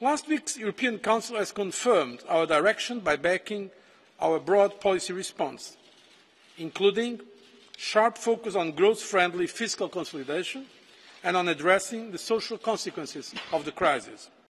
Last week's European Council has confirmed our direction by backing our broad policy response, including sharp focus on growth friendly fiscal consolidation and on addressing the social consequences of the crisis.